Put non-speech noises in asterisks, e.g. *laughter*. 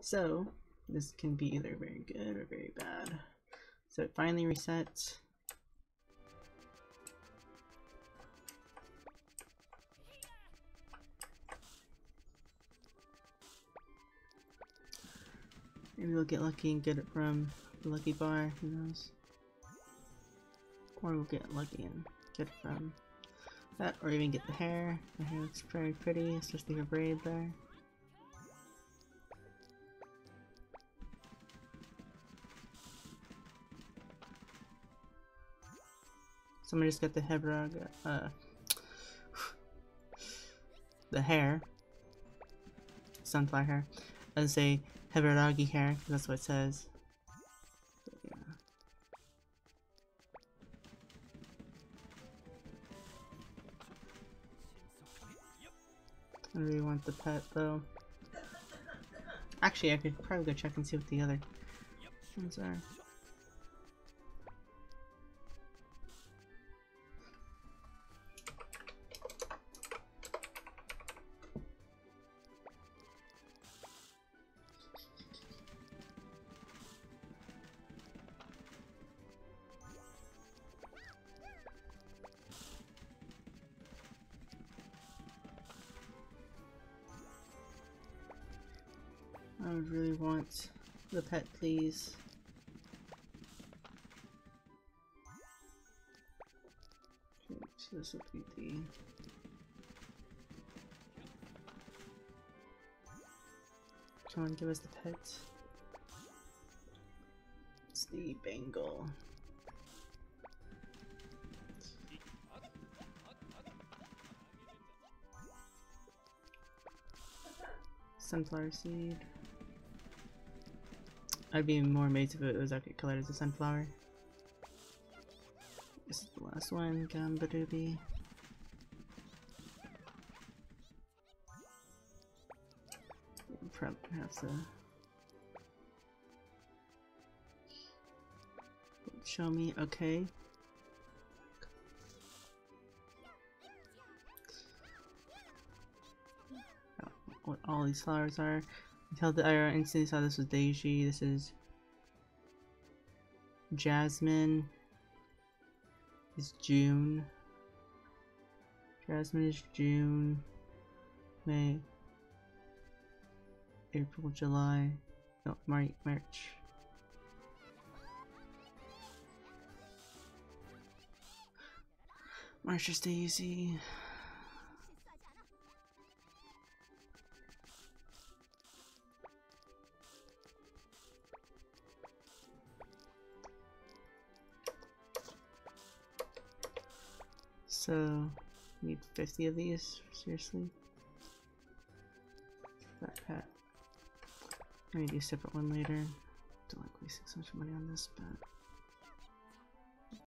So, this can be either very good or very bad. So it finally resets. Maybe we'll get lucky and get it from the lucky bar, who knows. Or we'll get lucky and get it from that, or even get the hair. The hair looks very pretty, especially her braid there. Somebody just got the Hebrog, uh, *sighs* the hair, sunflower hair. Would say Heberagi hair, that's what it says. I really want the pet though. Actually, I could probably go check and see what the other ones are. I would really want the pet, please. Okay, so this would be the... Come on, give us the pet. It's the Bengal. Sunflower seed. I'd be more amazed if it was actually colored as a sunflower. This is the last one, Gambadooby. Probably have to show me, okay. Oh, what all these flowers are. Until the uh, I instantly saw this was Daisy. This is Jasmine. Is June. Jasmine is June. May. April, July. No, March. March. March is Daisy. So, need 50 of these? Seriously? That hat. I need a separate one later. Don't like wasting so much money on this, but...